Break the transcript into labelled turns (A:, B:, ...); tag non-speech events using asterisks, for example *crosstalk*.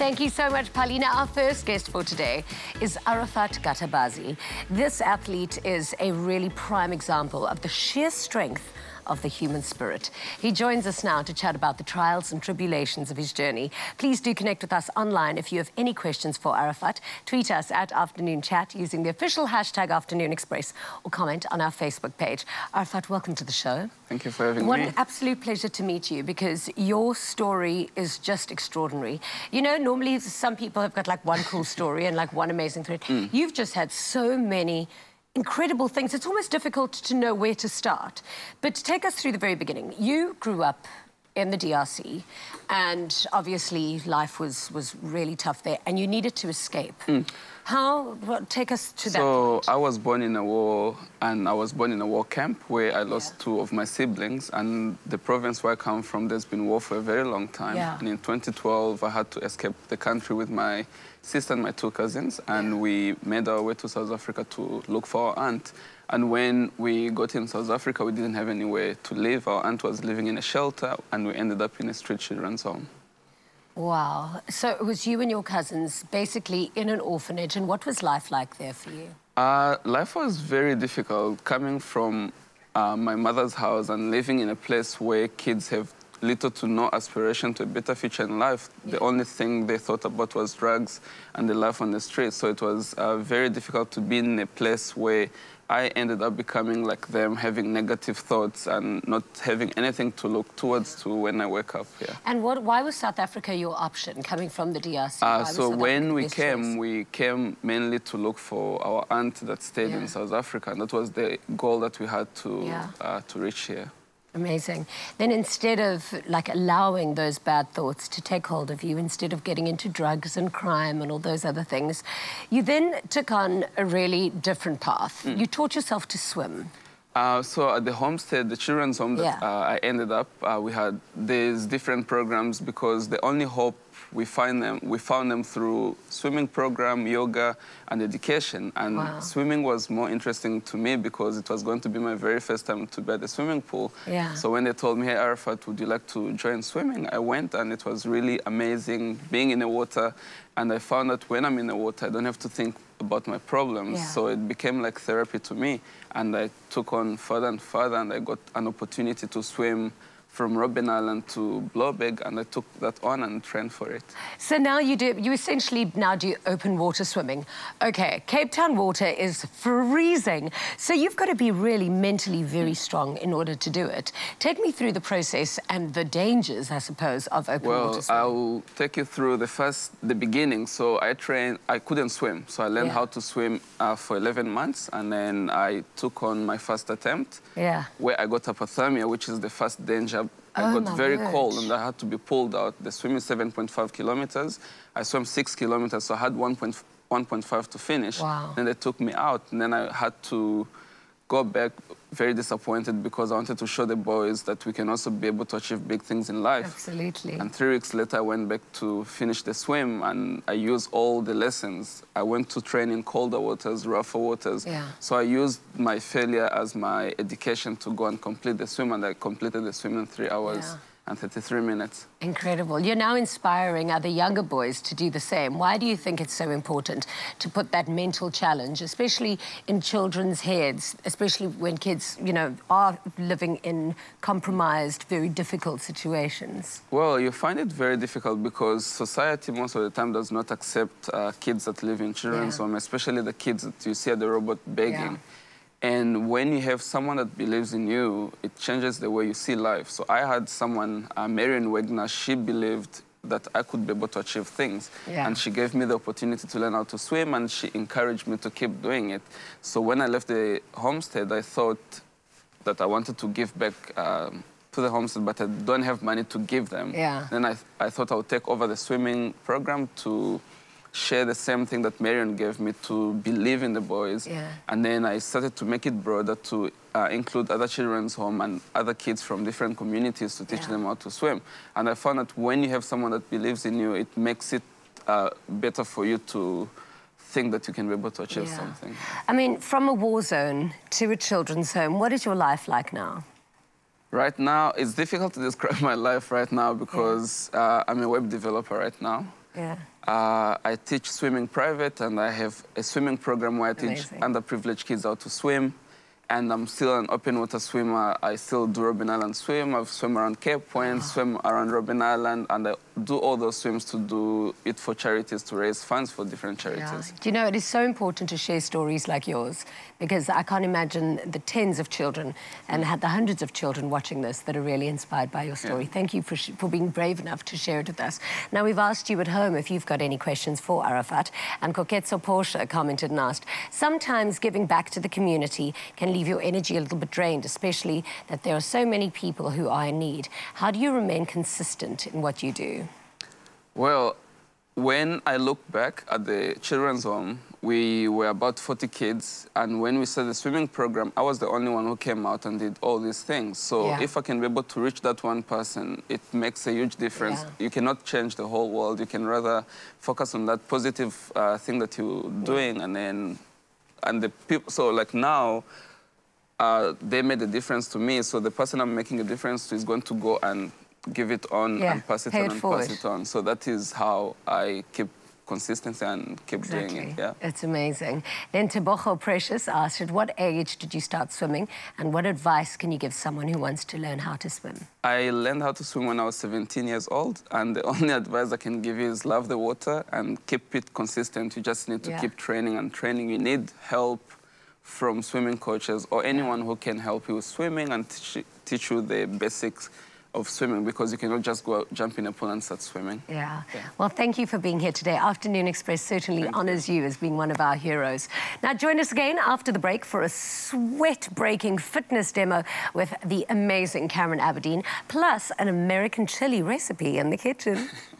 A: Thank you so much, Paulina. Our first guest for today is Arafat Gatabazi. This athlete is a really prime example of the sheer strength of the human spirit. He joins us now to chat about the trials and tribulations of his journey. Please do connect with us online if you have any questions for Arafat. Tweet us at Afternoon Chat using the official hashtag Afternoon Express or comment on our Facebook page. Arafat, welcome to the show.
B: Thank you for having
A: what
B: me.
A: What an absolute pleasure to meet you because your story is just extraordinary. You know, normally some people have got like one cool story and like one amazing thread. Mm. You've just had so many incredible things. It's almost difficult to know where to start. But take us through the very beginning. You grew up in the DRC, and obviously life was, was really tough there, and you needed to escape. Mm. How, take us to
B: that So I was born in a war, and I was born in a war camp where I lost yeah. two of my siblings, and the province where I come from, there's been war for a very long time. Yeah. And in 2012, I had to escape the country with my sister and my two cousins, and yeah. we made our way to South Africa to look for our aunt. And when we got in South Africa, we didn't have anywhere to live. Our aunt was living in a shelter, and we ended up in a street children's home.
A: Wow. So it was you and your cousins basically in an orphanage, and what was life like there for you?
B: Uh, life was very difficult, coming from uh, my mother's house and living in a place where kids have little to no aspiration to a better future in life. Yeah. The only thing they thought about was drugs and the life on the street. So it was uh, very difficult to be in a place where I ended up becoming like them, having negative thoughts and not having anything to look towards to when I wake up. Yeah.
A: And what, why was South Africa your option, coming from the DRC? Uh,
B: so when we came, choice? we came mainly to look for our aunt that stayed yeah. in South Africa. And that was the goal that we had to, yeah. uh, to reach here.
A: Amazing. Then instead of like allowing those bad thoughts to take hold of you, instead of getting into drugs and crime and all those other things, you then took on a really different path. Mm. You taught yourself to swim.
B: Uh, so at the homestead, the children's home that yeah. uh, I ended up, uh, we had these different programs because the only hope we find them, we found them through swimming program, yoga, and education. And wow. swimming was more interesting to me because it was going to be my very first time to be at the swimming pool. Yeah. So when they told me, hey, Arafat, would you like to join swimming? I went, and it was really amazing being in the water. And I found that when I'm in the water, I don't have to think about my problems. Yeah. So it became like therapy to me. And I took on further and further, and I got an opportunity to swim from Robben Island to Blouberg, and I took that on and trained for it.
A: So now you do, you essentially now do open water swimming. Okay, Cape Town water is freezing, so you've got to be really mentally very strong in order to do it. Take me through the process and the dangers, I suppose, of open
B: well,
A: water swimming.
B: Well, I'll take you through the first, the beginning. So I trained, I couldn't swim, so I learned yeah. how to swim uh, for 11 months, and then I took on my first attempt, yeah. where I got hypothermia, which is the first danger I oh got very word. cold and I had to be pulled out. The swim is 7.5 kilometers. I swam six kilometers, so I had 1.5 to finish. Wow. Then they took me out, and then I had to go back very disappointed because I wanted to show the boys that we can also be able to achieve big things in life.
A: Absolutely.
B: And three weeks later, I went back to finish the swim and I used all the lessons. I went to train in colder waters, rougher waters. Yeah. So I used my failure as my education to go and complete the swim and I completed the swim in three hours. Yeah and 33 minutes.
A: Incredible. You're now inspiring other younger boys to do the same. Why do you think it's so important to put that mental challenge, especially in children's heads, especially when kids, you know, are living in compromised, very difficult situations?
B: Well, you find it very difficult because society most of the time does not accept uh, kids that live in children's yeah. homes, especially the kids that you see at the robot begging. Yeah. And when you have someone that believes in you, it changes the way you see life. So I had someone, uh, Marion Wagner, she believed that I could be able to achieve things. Yeah. And she gave me the opportunity to learn how to swim, and she encouraged me to keep doing it. So when I left the homestead, I thought that I wanted to give back um, to the homestead, but I don't have money to give them. Yeah. Then I, I thought I would take over the swimming program to share the same thing that Marion gave me to believe in the boys. Yeah. And then I started to make it broader to uh, include other children's home and other kids from different communities to teach yeah. them how to swim. And I found that when you have someone that believes in you, it makes it uh, better for you to think that you can be able to achieve yeah. something.
A: I mean, from a war zone to a children's home, what is your life like now?
B: Right now, it's difficult to *laughs* describe my life right now because yeah. uh, I'm a web developer right now.
A: Yeah.
B: Uh, I teach swimming private, and I have a swimming program where I teach
A: Amazing.
B: underprivileged kids how to swim. And I'm still an open water swimmer. I still do Robben Island swim. I've swum around Cape Point, swim around Robben Island, and I do all those swims to do it for charities to raise funds for different
A: Yeah.
B: charities.
A: Do you know, it is so important to share stories like yours because I can't imagine the tens of children and had the hundreds of children watching this that are really inspired by your story.
B: Yeah.
A: Thank you for, sh- for being brave enough to share it with us. Now, we've asked you at home if you've got any questions for Arafat, and Koketso Porsche commented and asked, sometimes giving back to the community can leave your energy a little bit drained, especially that there are so many people who are in need. How do you remain consistent in what you do?
B: Well, when I look back at the children's home, we were about 40 kids, and when we started the swimming program, I was the only one who came out and did all these things. So
A: Yeah.
B: if I can be able to reach that one person, it makes a huge difference.
A: Yeah.
B: You cannot change the whole world. You can rather focus on that positive uh, thing that you're doing, and then, and the people. So like now, uh, they made a difference to me. So the person I'm making a difference to is going to go and give it on
A: Yeah,
B: and pass it
A: pay
B: on
A: it
B: and
A: forward.
B: pass it on. So that is how I keep consistency and keep doing it. Yeah.
A: It's amazing. Then Tebogo Precious asked, at what age did you start swimming? And what advice can you give someone who wants to learn how to swim?
B: I learned how to swim when I was 17 years old, and the *laughs* only advice I can give you is love the water and keep it consistent. You just need to
A: Yeah.
B: keep training and training. You need help from swimming coaches or anyone who can help you with swimming and teach, teach you the basics of swimming because you cannot just go out, jump in a pool and start swimming.
A: Yeah. Well, thank you for being here today. Afternoon Express certainly honours you as being one of our heroes. Now, join us again after the break for a sweat-breaking fitness demo with the amazing Cameron Aberdeen, plus an American chili recipe in the kitchen. *laughs*